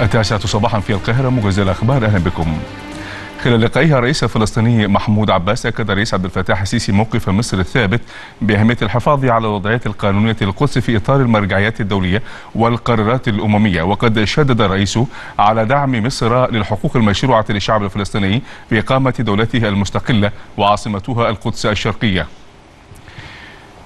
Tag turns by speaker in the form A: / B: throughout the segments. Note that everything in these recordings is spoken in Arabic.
A: التاسعة صباحا في القاهرة موجز الأخبار أهلا بكم. خلال لقائها الرئيس الفلسطيني محمود عباس أكد الرئيس عبد الفتاح السيسي موقف مصر الثابت بأهمية الحفاظ على الوضعية القانونية للقدس في إطار المرجعيات الدولية والقرارات الأممية. وقد شدد الرئيس على دعم مصر للحقوق المشروعة للشعب الفلسطيني في إقامة دولته المستقلة وعاصمتها القدس الشرقية.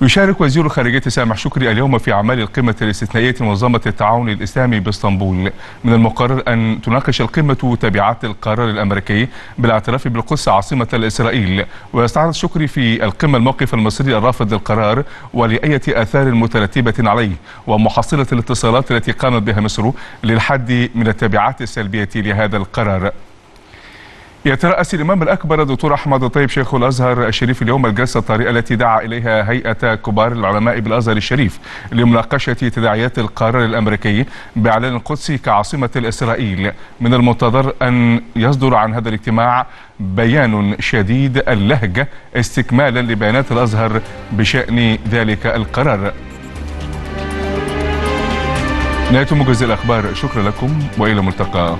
A: يشارك وزير الخارجية سامح شكري اليوم في أعمال القمة الاستثنائية منظمة التعاون الإسلامي باسطنبول. من المقرر أن تناقش القمة تبعات القرار الأمريكي بالاعتراف بالقدس عاصمة إسرائيل. ويستعرض شكري في القمة الموقف المصري الرافض للقرار ولأية آثار مترتبة عليه ومحصلة الاتصالات التي قامت بها مصر للحد من التبعات السلبية لهذا القرار. يترأس الإمام الأكبر الدكتور أحمد الطيب شيخ الأزهر الشريف اليوم الجلسة الطارئة التي دعا إليها هيئة كبار العلماء بالأزهر الشريف لمناقشة تداعيات القرار الأمريكي بإعلان القدس كعاصمة الإسرائيل من المنتظر أن يصدر عن هذا الاجتماع بيان شديد اللهجة استكمالا لبيانات الأزهر بشأن ذلك القرار. نهاية موجز الأخبار شكرا لكم وإلى الملتقى.